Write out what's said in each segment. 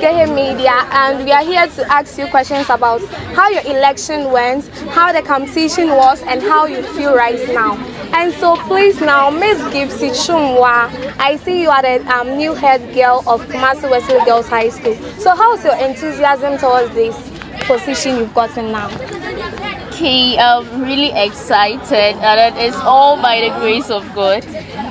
Gehe Media and we are here to ask you questions about how your election went, how the competition was and how you feel right now. And so please now, Miss Gipsy Chumwa, I see you are the um, new head girl of Kumasi Wesley Girls High School. So how's your enthusiasm towards this position you've gotten now? Okay, I'm really excited and it's all by the grace of God.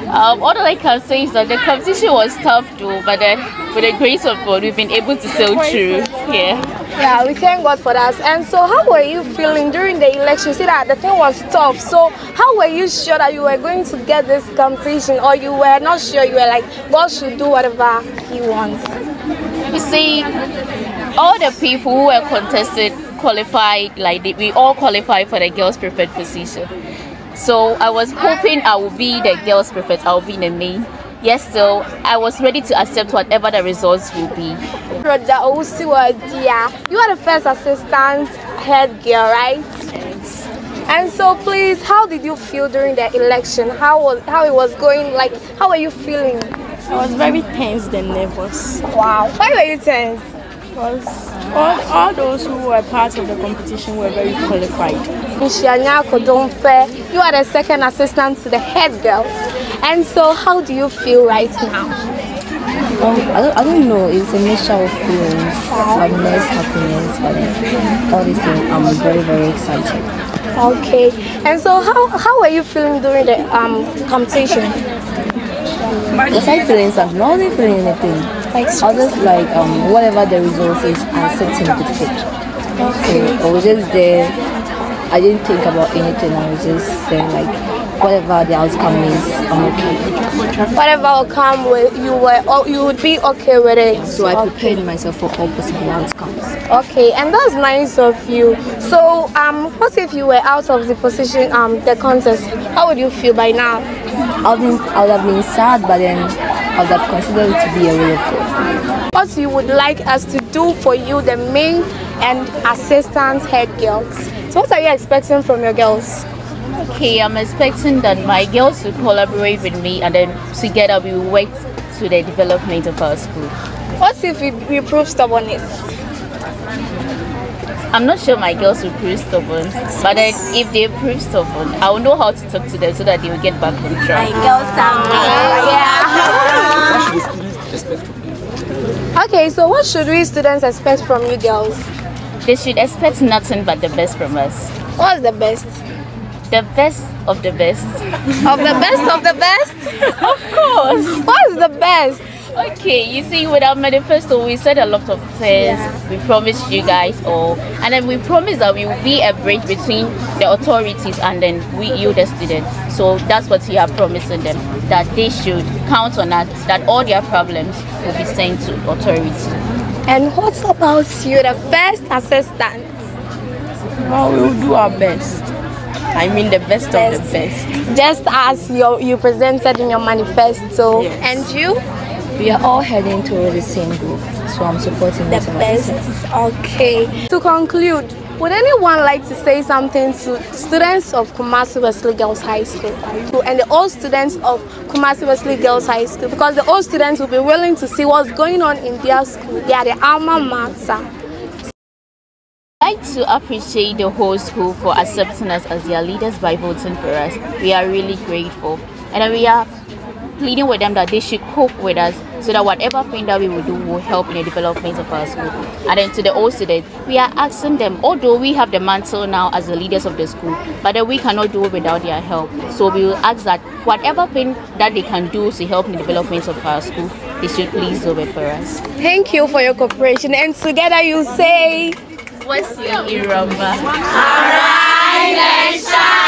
Um, all I can say is that the competition was tough though, but then with the grace of God, we've been able to sail through. Yeah. Yeah, we thank God for that. And so, how were you feeling during the election? See that the thing was tough. So, how were you sure that you were going to get this competition, or you were not sure? You were like, God should do whatever He wants. You see, all the people who were contested qualified, like they, we all qualify for the girls' prefect position. So I was hoping I would be the girls' prefect, I will be the main. Yes, so I was ready to accept whatever the results will be. Brother you are the first assistant head girl, right? Yes. And so, please, how did you feel during the election? How was how it was going? Like, how were you feeling? I was very tense and nervous. Wow. Why were you tense? Because all, all those who were part of the competition were very qualified. You are the second assistant to the head girl. And so, how do you feel right now? Um, I, don't, I don't know, it's a mixture of feelings, sadness, happiness, but all these things, I'm very, very excited. Okay, and so how, how are you feeling during the um, competition? The side feelings, I'm not feeling anything. Like, I just like um, whatever the result is, I'm sitting with it. Okay. So I was just there, I didn't think about anything, I was just there like, whatever the outcome is, I'm okay. Whatever will come with you were oh, you would be okay with it. So I prepared myself for all possible outcomes. Okay, and that's nice of you. So um what if you were out of the position um the contest? How would you feel by now? I would, I would have been sad but then I would have considered it to be a way of What you would like us to do for you, the main and assistant head girls. So what are you expecting from your girls? Okay, I'm expecting that my girls will collaborate with me and then together we will work to the development of our school. What if we, we prove stubbornness? I'm not sure my girls will prove stubborn, but then if they prove stubborn, I will know how to talk to them so that they will get back on track. My girls are ah, yeah. Okay, so what should we students expect from you girls? They should expect nothing but the best from us. What's the best? The best of the best. of the best of the best? of course. What's the best? Okay, you see, with our manifesto, we said a lot of things. Yeah. We promised you guys all, and then we promised that we will be a bridge between the authorities and then we, you, the students. So that's what we are promising them that they should count on us, that all their problems will be sent to authorities. And what about you, the first assistant? Well, we will do our best. I mean the best, best, of the best. Just as you, you presented in your manifesto. Yes. And you? We are all heading toward the same goal. So I'm supporting the best. Okay. To conclude, would anyone like to say something to students of Kumasi Wesley Girls High School and the old students of Kumasi Wesley Girls High School? Because the old students will be willing to see what's going on in their school. They are the alma mater I'd like to appreciate the whole school for accepting us as their leaders by voting for us. We are really grateful. And we are pleading with them that they should cope with us so that whatever thing that we will do will help in the development of our school. And then to the old students, we are asking them, although we have the mantle now as the leaders of the school, but that we cannot do it without their help. So we will ask that whatever thing that they can do to help in the development of our school, they should please do it for us. Thank you for your cooperation. And together you say, Wesley Iramba. Arise and shine.